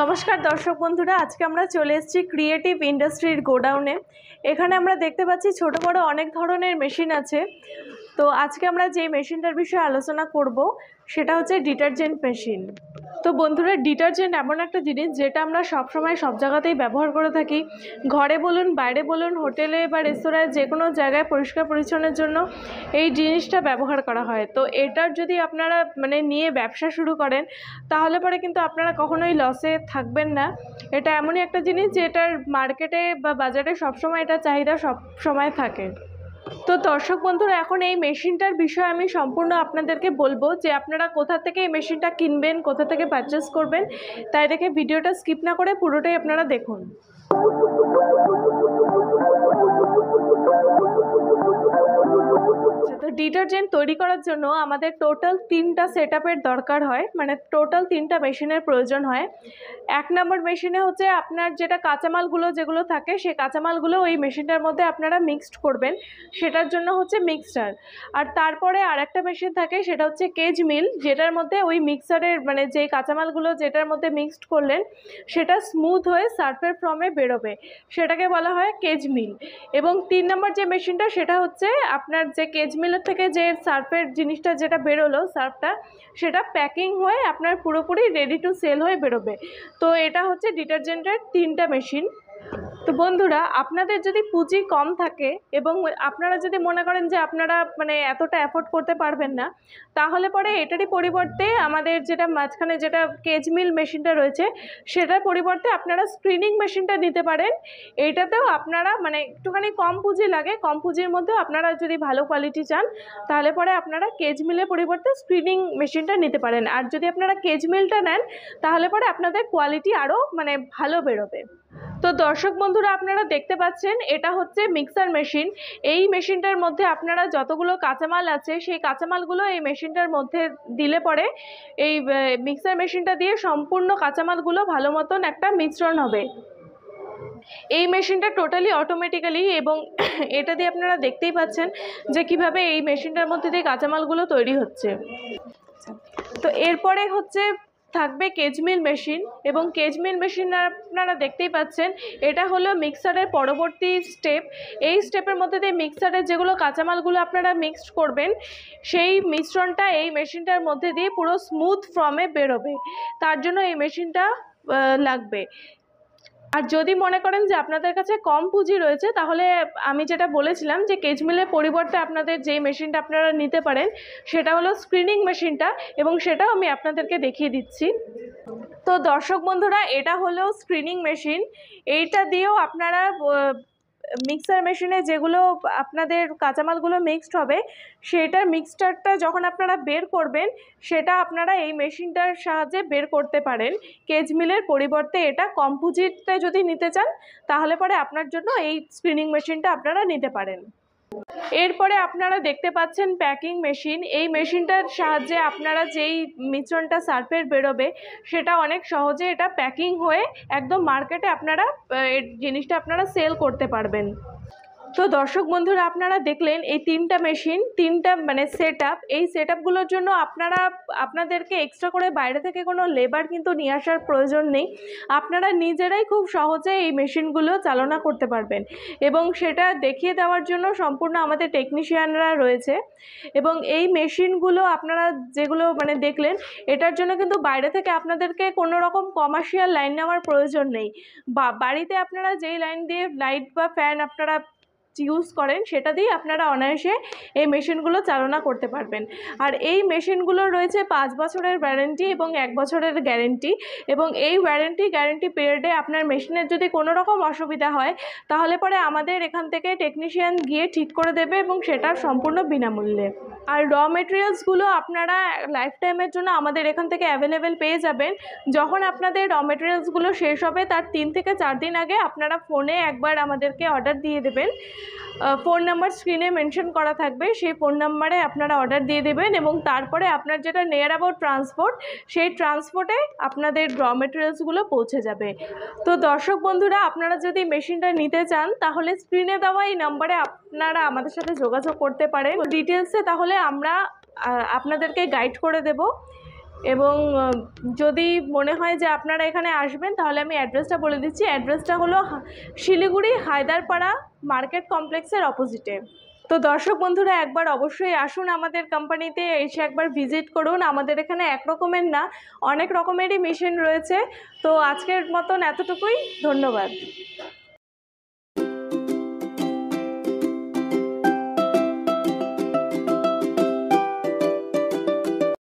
নমস্কার দর্শক বন্ধুরা, আজকে আমরা চলে এসেছি ক্রিয়েটিভ ইন্ডাস্ট্রির গোডাউনে এখানে আমরা দেখতে পাচ্ছি ছোট বড় অনেক ধরনের মেশিন আছে। তো আজকে আমরা যে মেশিনটার বিষয়ে আলোচনা করব, সেটা হচ্ছে ডিটারজেন্ট মেশিন। তো বন্ধুরা, ডিটারজেন্ট এমন একটা জিনিস যেটা আমরা সবসময় সব জায়গাতেই ব্যবহার করে থাকি। ঘরে বলুন, বাইরে বলুন, হোটেলে বা রেস্তোরাঁয় যে কোনো জায়গায় পরিষ্কার পরিচ্ছন্নের জন্য এই জিনিসটা ব্যবহার করা হয়। তো এটার যদি আপনারা মানে নিয়ে ব্যবসা শুরু করেন, তাহলে পরে কিন্তু আপনারা কখনোই লসে থাকবেন না। এটা এমনই একটা জিনিস যে এটার মার্কেটে বা বাজারে সবসময় এটা চাহিদা সব সময় থাকে। তো দর্শক বন্ধুরা, এখন এই মেশিনটার বিষয়ে আমি সম্পূর্ণ আপনাদেরকে বলব যে আপনারা কোথা থেকে এই মেশিনটা কিনবেন, কোথা থেকে পারচেস করবেন, তাই দেখে ভিডিওটা স্কিপ না করে পুরোটাই আপনারা দেখুন। তো ডিটারজেন্ট তৈরি করার জন্য আমাদের টোটাল তিনটা সেট দরকার হয়। মানে টোটাল তিনটা মেশিনের প্রয়োজন হয়। এক নম্বর মেশিনে হচ্ছে আপনার যেটা কাঁচামালগুলো যেগুলো থাকে, সেই কাঁচামালগুলো ওই মেশিনটার মধ্যে আপনারা মিক্সড করবেন। সেটার জন্য হচ্ছে মিক্সচার আর তারপরে আরেকটা মেশিন থাকে, সেটা হচ্ছে কেজ মিল যেটার মধ্যে ওই মিক্সারের মানে যে কাঁচামালগুলো যেটার মধ্যে মিক্সড করলেন, সেটা স্মুথ হয়ে সার্ফের ফর্মে বেরোবে। সেটাকে বলা হয় কেজ মিল এবং তিন নম্বর যে মেশিনটা সেটা হচ্ছে আপনার যে কেজ মিলের থেকে যে সার্ফের জিনিসটা যেটা বেরোলো, সার্ফটা, সেটা প্যাকিং হয়ে আপনার পুরোপুরি রেডি টু সেল হয়ে বেরোবে। তো এটা হচ্ছে ডিটারজেন্টের তিনটা মেশিন তো বন্ধুরা, আপনাদের যদি পুঁজি কম থাকে এবং আপনারা যদি মনে করেন যে আপনারা মানে এতটা অ্যাফোর্ড করতে পারবেন না, তাহলে পরে এটারই পরিবর্তে আমাদের যেটা মাঝখানে যেটা কেজ মিল মেশিনটা রয়েছে, সেটার পরিবর্তে আপনারা স্ক্রিনিং মেশিনটা নিতে পারেন। এইটাতেও আপনারা মানে একটুখানি কম পুঁজি লাগে, কম পুঁজির মধ্যেও আপনারা যদি ভালো কোয়ালিটি চান, তাহলে পরে আপনারা কেজ মিলের পরিবর্তে স্ক্রিনিং মেশিনটা নিতে পারেন। আর যদি আপনারা কেজ মিলটা নেন, তাহলে পরে আপনাদের কোয়ালিটি আরও মানে ভালো বেরোবে। তো দর্শক বন্ধুরা, আপনারা দেখতে পাচ্ছেন, এটা হচ্ছে মিক্সার মেশিন এই মেশিনটার মধ্যে আপনারা যতগুলো কাঁচামাল আছে, সেই কাঁচামালগুলো এই মেশিনটার মধ্যে দিলে পরে এই মিক্সার মেশিনটা দিয়ে সম্পূর্ণ কাঁচামালগুলো ভালো মতন একটা মিশ্রণ হবে। এই মেশিনটা টোটালি অটোমেটিক্যালি এবং এটা দিয়ে আপনারা দেখতেই পাচ্ছেন যে কীভাবে এই মেশিনটার মধ্যে দিয়ে কাঁচামালগুলো তৈরি হচ্ছে। তো এরপরে হচ্ছে থাকবে কেজমিল মেশিন এবং কেজমিল মেশিন আপনারা দেখতেই পাচ্ছেন, এটা হলো মিক্সারের পরবর্তী স্টেপ। এই স্টেপের মধ্যে দিয়ে মিক্সারের যেগুলো কাঁচামালগুলো আপনারা মিক্সড করবেন, সেই মিশ্রণটা এই মেশিনটার মধ্যে দিয়ে পুরো স্মুথ ফর্মে বেরোবে। তার জন্য এই মেশিনটা লাগবে। আর যদি মনে করেন যে আপনাদের কাছে কম পুঁজি রয়েছে, তাহলে আমি যেটা বলেছিলাম যে কেজমিলের পরিবর্তে আপনাদের যেই মেশিনটা আপনারা নিতে পারেন, সেটা হলো স্ক্রিনিং মেশিনটা এবং সেটাও আমি আপনাদেরকে দেখিয়ে দিচ্ছি। তো দর্শক বন্ধুরা, এটা হলো স্ক্রিনিং মেশিন এইটা দিয়েও আপনারা মিক্সার মেশিনে যেগুলো আপনাদের কাঁচামালগুলো মিক্সড হবে, সেটার মিক্সচারটা যখন আপনারা বের করবেন, সেটা আপনারা এই মেশিনটার সাহায্যে বের করতে পারেন। কেজ মিলের পরিবর্তে এটা কম্পোজিটে যদি নিতে চান, তাহলে পরে আপনার জন্য এই স্পিনিং মেশিনটা আপনারা নিতে পারেন। এরপরে আপনারা দেখতে পাচ্ছেন প্যাকিং মেশিন এই মেশিনটার সাহায্যে আপনারা যেই মিশ্রণটা সার্ফের বেরোবে, সেটা অনেক সহজে এটা প্যাকিং হয়ে একদম মার্কেটে আপনারা জিনিসটা আপনারা সেল করতে পারবেন। তো দর্শক বন্ধুরা, আপনারা দেখলেন এই তিনটা মেশিন তিনটা মানে সেট এই সেট জন্য আপনারা, আপনাদেরকে এক্সট্রা করে বাইরে থেকে কোনো লেবার কিন্তু নিয়ে আসার প্রয়োজন নেই। আপনারা নিজেরাই খুব সহজে এই মেশিনগুলো চালনা করতে পারবেন এবং সেটা দেখিয়ে দেওয়ার জন্য সম্পূর্ণ আমাদের টেকনিশিয়ানরা রয়েছে এবং এই মেশিনগুলো আপনারা যেগুলো মানে দেখলেন, এটার জন্য কিন্তু বাইরে থেকে আপনাদেরকে কোনো রকম কমার্শিয়াল লাইন নেওয়ার প্রয়োজন নেই। বা বাড়িতে আপনারা যেই লাইন দিয়ে লাইট বা ফ্যান আপনারা ইউজ করেন, সেটা দিয়ে আপনারা অনায়াসে এই মেশিনগুলো চালনা করতে পারবেন। আর এই মেশিনগুলো রয়েছে পাঁচ বছরের ওয়ারেন্টি এবং এক বছরের গ্যারেন্টি এবং এই ওয়ারেন্টি গ্যারেন্টি পিরিয়ডে আপনার মেশিনের যদি কোনো রকম অসুবিধা হয়, তাহলে পরে আমাদের এখান থেকে টেকনিশিয়ান গিয়ে ঠিক করে দেবে এবং সেটা সম্পূর্ণ বিনামূল্যে। আর র মেটেরিয়ালসগুলো আপনারা লাইফ টাইমের জন্য আমাদের এখান থেকে অ্যাভেলেবেল পেয়ে যাবেন। যখন আপনাদের র মেটেরিয়ালসগুলো শেষ হবে, তার তিন থেকে চার দিন আগে আপনারা ফোনে একবার আমাদেরকে অর্ডার দিয়ে দেবেন। ফোন নাম্বার স্ক্রিনে মেনশন করা থাকবে। সেই ফোন নাম্বারে আপনারা অর্ডার দিয়ে দেবেন এবং তারপরে আপনার যেটা নিয়ার অ্যাবাউট ট্রান্সপোর্ট সেই ট্রান্সপোর্টে আপনাদের র মেটেরিয়ালসগুলো পৌঁছে যাবে। তো দর্শক বন্ধুরা, আপনারা যদি মেশিনটা নিতে চান, তাহলে স্ক্রিনে দেওয়া এই নাম্বারে আপনারা আমাদের সাথে যোগাযোগ করতে পারেন। ডিটেলসে তাহলে আমরা আপনাদেরকে গাইড করে দেব। এবং যদি মনে হয় যে আপনারা এখানে আসবেন, তাহলে আমি অ্যাড্রেসটা বলে দিচ্ছি। অ্যাড্রেসটা হলো শিলিগুড়ি হায়দারপাড়া মার্কেট কমপ্লেক্সের অপোজিটে। তো দর্শক বন্ধুরা, একবার অবশ্যই আসুন আমাদের কোম্পানিতে, এসে একবার ভিজিট করুন। আমাদের এখানে এক রকমের না, অনেক রকমেরই মেশিন রয়েছে। তো আজকের মতন এতটুকুই। ধন্যবাদ।